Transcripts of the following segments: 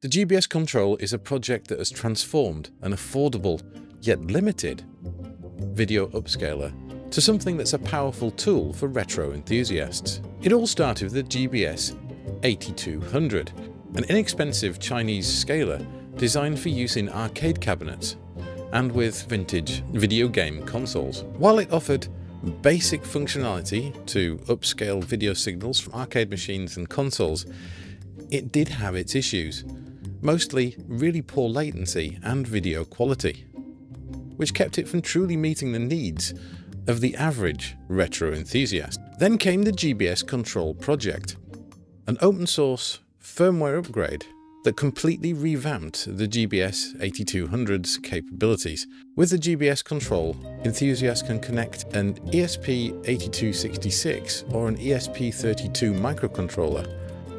The GBS Control is a project that has transformed an affordable, yet limited, video upscaler to something that's a powerful tool for retro enthusiasts. It all started with the GBS 8200, an inexpensive Chinese scaler designed for use in arcade cabinets and with vintage video game consoles. While it offered basic functionality to upscale video signals from arcade machines and consoles, it did have its issues, mostly really poor latency and video quality, which kept it from truly meeting the needs of the average retro enthusiast. Then came the GBS Control project, an open source firmware upgrade that completely revamped the GBS 8200's capabilities. With the GBS control, enthusiasts can connect an ESP8266 or an ESP32 microcontroller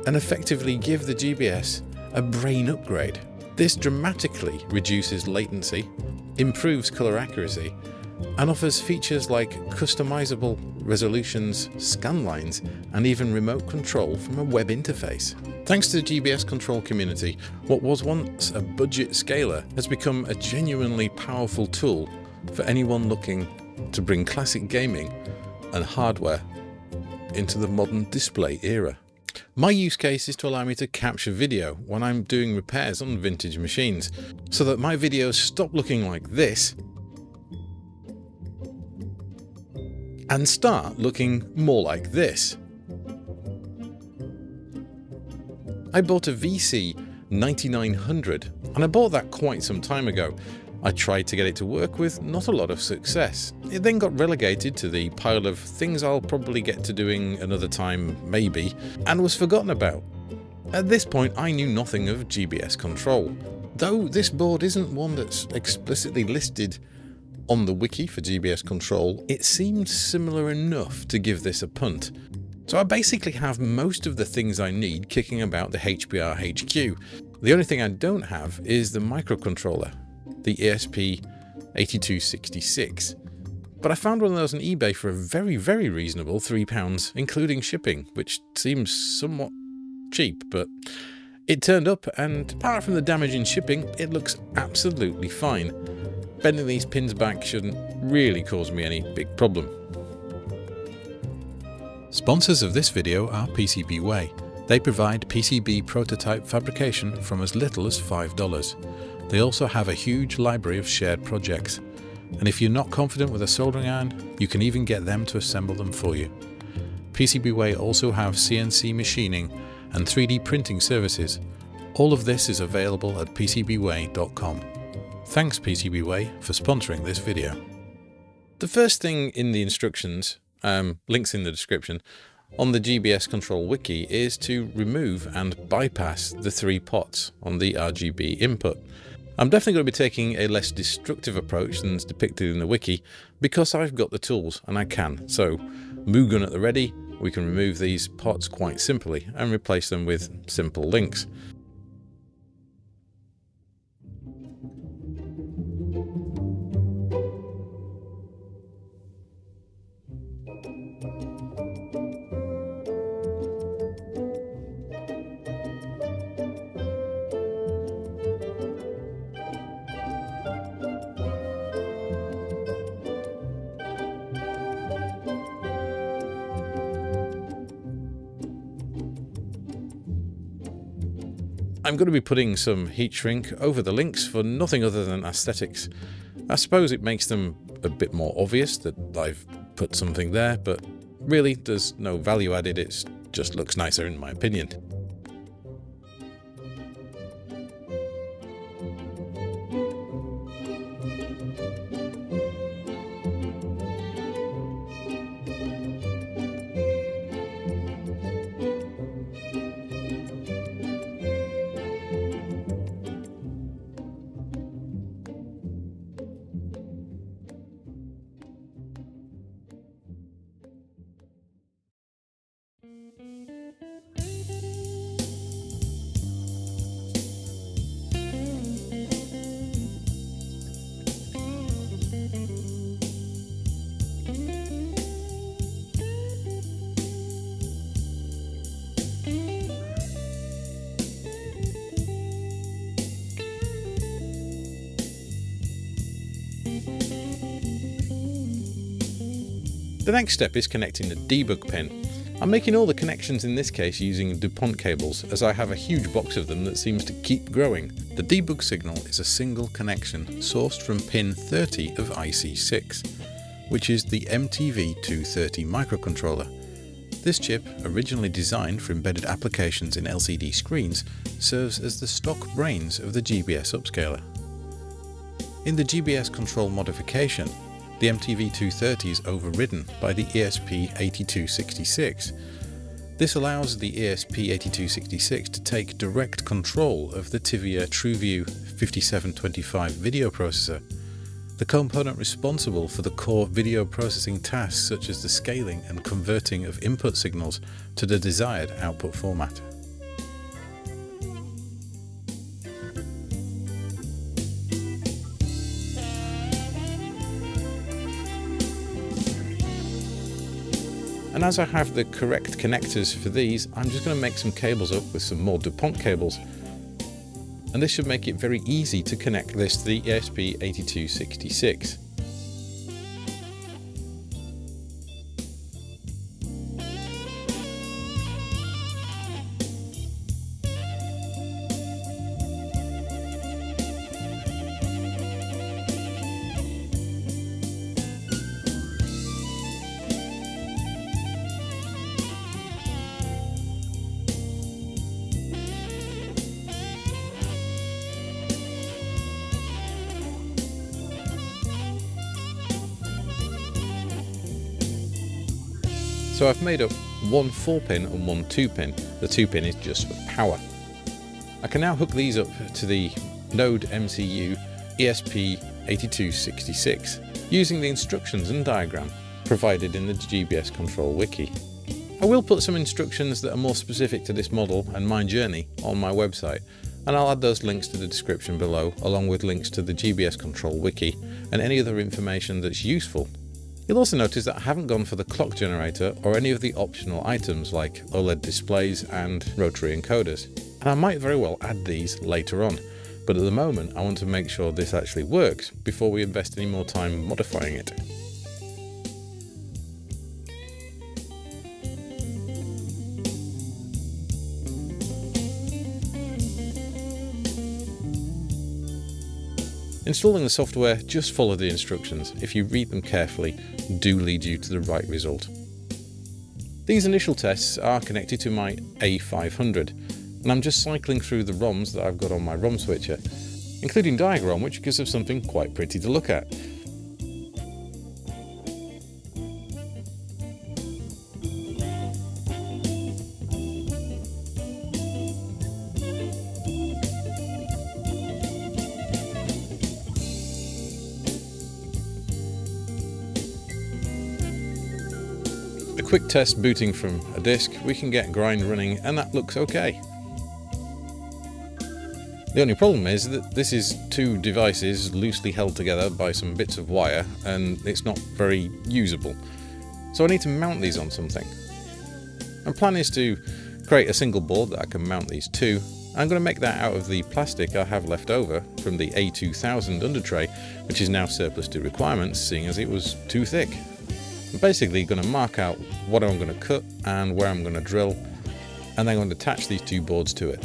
and effectively give the GBS a brain upgrade. This dramatically reduces latency, improves color accuracy, and offers features like customizable resolutions, scan lines, and even remote control from a web interface. Thanks to the GBS control community, what was once a budget scaler has become a genuinely powerful tool for anyone looking to bring classic gaming and hardware into the modern display era. My use case is to allow me to capture video when I'm doing repairs on vintage machines, so that my videos stop looking like this and start looking more like this. I bought a VC 9900 and I bought that quite some time ago. I tried to get it to work with not a lot of success. It then got relegated to the pile of things I'll probably get to doing another time, maybe, and was forgotten about. At this point I knew nothing of GBS control, though this board isn't one that's explicitly listed on the wiki for GBS control, it seemed similar enough to give this a punt. So I basically have most of the things I need kicking about the HBR HQ. The only thing I don't have is the microcontroller, the ESP8266. But I found one of those on eBay for a very, very reasonable £3, including shipping, which seems somewhat cheap, but it turned up and apart from the damage in shipping, it looks absolutely fine. Bending these pins back shouldn't really cause me any big problem. Sponsors of this video are PCBWay. They provide PCB prototype fabrication from as little as $5. They also have a huge library of shared projects. And if you're not confident with a soldering iron, you can even get them to assemble them for you. PCBWay also have CNC machining and 3D printing services. All of this is available at PCBWay.com. Thanks PCBWay for sponsoring this video. The first thing in the instructions um, links in the description, on the GBS Control Wiki is to remove and bypass the three pots on the RGB input. I'm definitely going to be taking a less destructive approach than is depicted in the wiki because I've got the tools and I can. So Mugun at the ready, we can remove these pots quite simply and replace them with simple links. I'm going to be putting some heat shrink over the links for nothing other than aesthetics. I suppose it makes them a bit more obvious that I've put something there, but really there's no value added, it just looks nicer in my opinion. The next step is connecting the debug pin. I'm making all the connections in this case using DuPont cables as I have a huge box of them that seems to keep growing. The debug signal is a single connection sourced from pin 30 of IC6, which is the MTV230 microcontroller. This chip, originally designed for embedded applications in LCD screens, serves as the stock brains of the GBS upscaler. In the GBS control modification, the MTV230 is overridden by the ESP8266. This allows the ESP8266 to take direct control of the Tvia TrueView 5725 video processor, the component responsible for the core video processing tasks such as the scaling and converting of input signals to the desired output format. And as I have the correct connectors for these, I'm just going to make some cables up with some more DuPont cables. And this should make it very easy to connect this to the ESP8266. So I've made up one 4 pin and one 2 pin. The 2 pin is just for power. I can now hook these up to the Node MCU ESP8266 using the instructions and diagram provided in the GBS control wiki. I will put some instructions that are more specific to this model and my journey on my website and I'll add those links to the description below along with links to the GBS control wiki and any other information that's useful You'll also notice that I haven't gone for the clock generator or any of the optional items like OLED displays and rotary encoders. And I might very well add these later on, but at the moment I want to make sure this actually works before we invest any more time modifying it. Installing the software, just follow the instructions. If you read them carefully, do lead you to the right result. These initial tests are connected to my A500, and I'm just cycling through the ROMs that I've got on my ROM switcher, including DiagROM, which gives us something quite pretty to look at. Quick test booting from a disk, we can get grind running and that looks okay. The only problem is that this is two devices loosely held together by some bits of wire and it's not very usable. So I need to mount these on something. My plan is to create a single board that I can mount these to. I'm going to make that out of the plastic I have left over from the A2000 under tray, which is now surplus to requirements seeing as it was too thick. I'm basically going to mark out what I'm going to cut and where I'm going to drill and then I'm going to attach these two boards to it.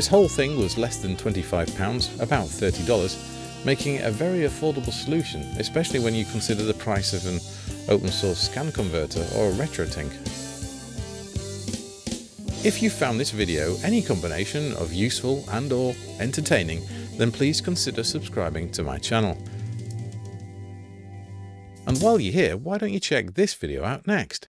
This whole thing was less than £25, about $30, making it a very affordable solution, especially when you consider the price of an open source scan converter or a RetroTink. If you found this video any combination of useful and or entertaining, then please consider subscribing to my channel. And while you're here, why don't you check this video out next?